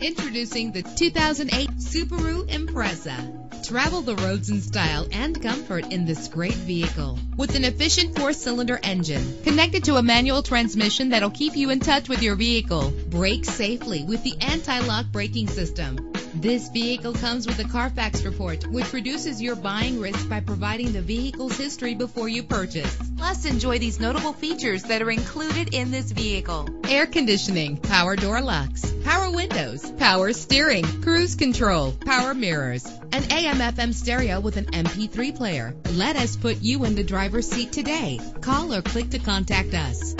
Introducing the 2008 Subaru Impreza. Travel the roads in style and comfort in this great vehicle. With an efficient four-cylinder engine connected to a manual transmission that'll keep you in touch with your vehicle. Brake safely with the anti-lock braking system. This vehicle comes with a Carfax report, which reduces your buying risk by providing the vehicle's history before you purchase. Plus, enjoy these notable features that are included in this vehicle. Air conditioning, power door locks, power windows, power steering, cruise control, power mirrors, an AM FM stereo with an MP3 player. Let us put you in the driver's seat today. Call or click to contact us.